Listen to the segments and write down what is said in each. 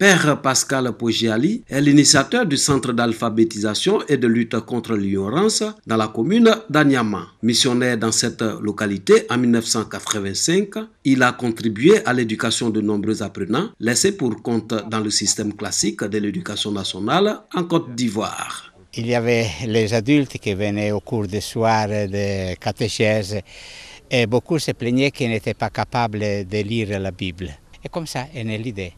Père Pascal Pogiali est l'initiateur du centre d'alphabétisation et de lutte contre l'ignorance dans la commune d'Anyama. Missionnaire dans cette localité en 1985, il a contribué à l'éducation de nombreux apprenants laissés pour compte dans le système classique de l'éducation nationale en Côte d'Ivoire. Il y avait les adultes qui venaient au cours des soirs de catéchèse et beaucoup se plaignaient qu'ils n'étaient pas capables de lire la Bible. Et comme ça est l'idée.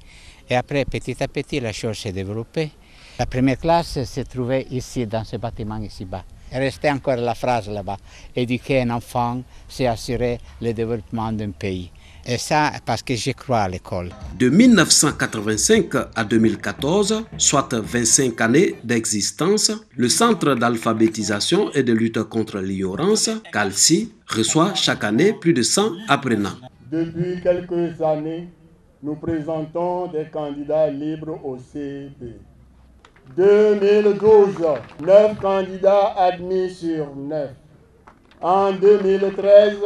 Et après, petit à petit, la chose s'est développée. La première classe se trouvait ici, dans ce bâtiment ici-bas. Il restait encore la phrase là-bas. Éduquer un enfant, c'est assurer le développement d'un pays. Et ça, parce que je crois à l'école. De 1985 à 2014, soit 25 années d'existence, le Centre d'alphabétisation et de lutte contre l'ignorance, CALCI, reçoit chaque année plus de 100 apprenants. Depuis quelques années, nous présentons des candidats libres au CEP. 2012, 9 candidats admis sur 9. En 2013,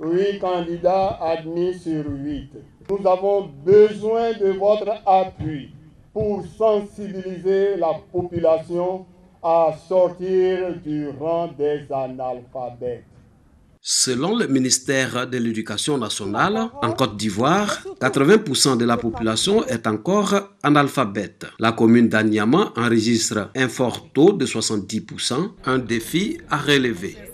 8 candidats admis sur 8. Nous avons besoin de votre appui pour sensibiliser la population à sortir du rang des analphabètes. Selon le ministère de l'Éducation nationale, en Côte d'Ivoire, 80% de la population est encore analphabète. La commune d'Anyama enregistre un fort taux de 70%, un défi à relever.